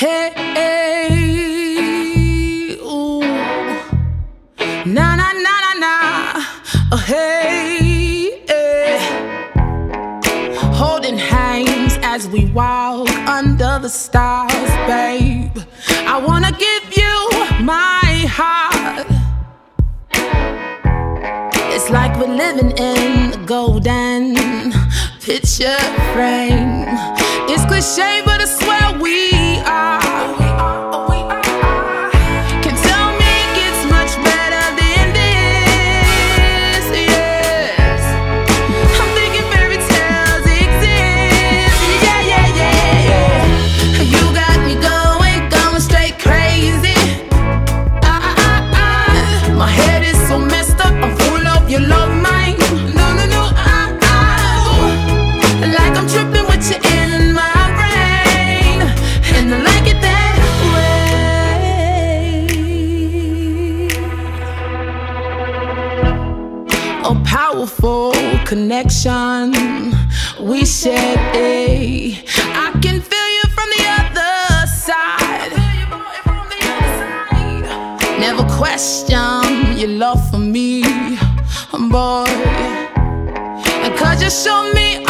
Hey, ooh. Na na na na na. Hey. Holding hands as we walk under the stars, babe. I wanna give you my heart. It's like we're living in a golden picture frame. It's cliche, but I swear we powerful connection we share. eh. I can feel you from the other side. Never question your love for me, boy. Cause you show me